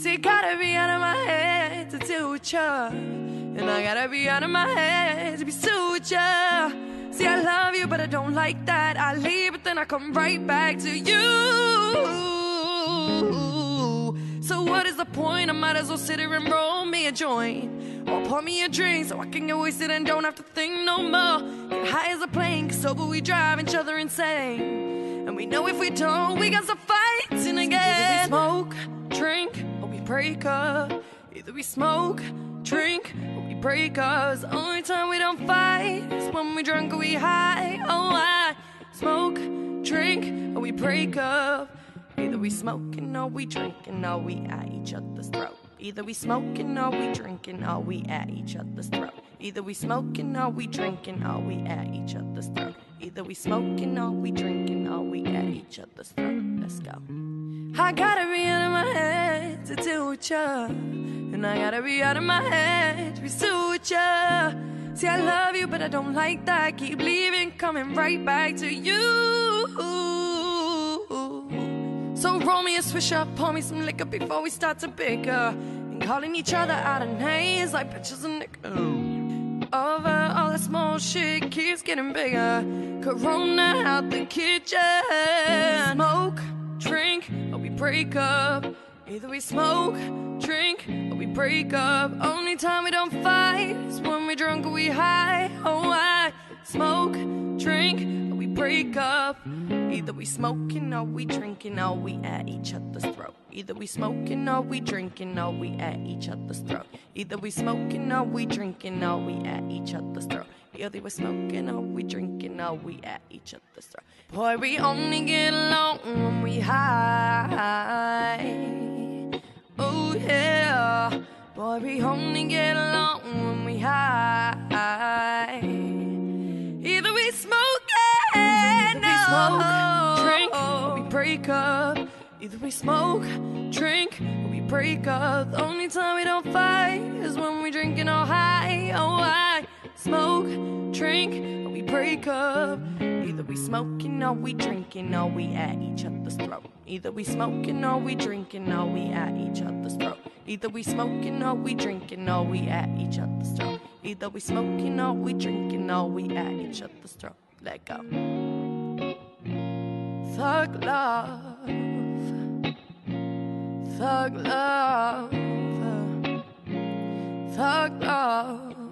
See, gotta be out of my head to do with you. And I gotta be out of my head to be with you. See, I love you, but I don't like that. I leave, but then I come right back to you. So what is the point? I might as well sit here and roll me a joint. Or pour me a drink so I can get wasted and don't have to think no more. Get high as a plane, cause sober we drive each other insane. And we know if we don't, we got some fighting again. Smoke, drink, break up. Either we smoke, drink, or we break up. Only time we don't fight is when we drunk or we high. Oh, I smoke, drink, or we break up. Either we smoking or we drinking or we at each other's throat. Either we smoking or we drinking or we at each other's throat. Either we smoking or we drinking or we at each other's throat. Either we smoking or we drinking or we at each other's throat. Let's go. I gotta And I gotta be out of my head to be with ya. See, I love you, but I don't like that. Keep leaving, coming right back to you. So roll me a Swisher, pour me some liquor before we start to bicker. And calling each other out of names like bitches and niggas. Over all that small shit keeps getting bigger. Corona out the kitchen. Smoke, drink, or we break up. Either we smoke, drink, or we break up. Only time we don't fight is when we drunk or we high. Oh, I smoke, drink, or we break up. Either we smoking or we drinking or we at each other's throat. Either we smoking or we drinking or we at each other's throat. Either we smoking or we drinking or we at each other's throat. Either we smoking or we drinking or we at each other's throat. Boy, we only get along when we high. We only get along when we high. Either we smoke it, we smoke, drink, or we break up. Either we smoke, drink, or we break up. The only time we don't fight is when we drinking all high. Oh, I smoke, drink, or we break up. Either we smoking or we drinking or we at each other's throat. Either we smoking or we drinking or we at each other's throat. Either we smoking or we drinking or we at each other's throat. Either we smoking or we drinking or we at each other's throat. Let go. Thug love. Thug love. Thug love.